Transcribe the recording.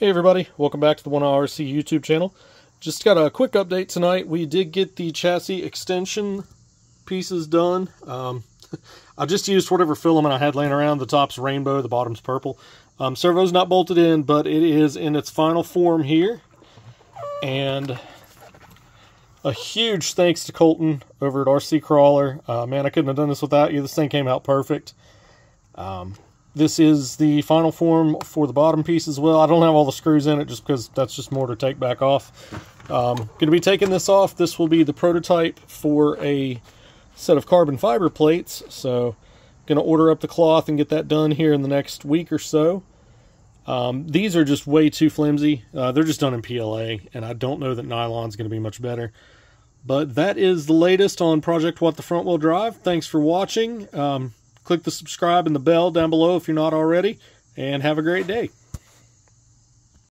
Hey everybody, welcome back to the 1RC YouTube channel. Just got a quick update tonight. We did get the chassis extension pieces done. Um, I just used whatever filament I had laying around. The top's rainbow, the bottom's purple. Um, servo's not bolted in, but it is in its final form here. And a huge thanks to Colton over at RC Crawler. Uh, man, I couldn't have done this without you. This thing came out perfect. Um, this is the final form for the bottom piece as well. I don't have all the screws in it just because that's just more to take back off. Um, going to be taking this off. This will be the prototype for a set of carbon fiber plates. So going to order up the cloth and get that done here in the next week or so. Um, these are just way too flimsy. Uh, they're just done in PLA, and I don't know that nylon's going to be much better. But that is the latest on Project What the Front Wheel Drive. Thanks for watching. Um, click the subscribe and the bell down below if you're not already, and have a great day.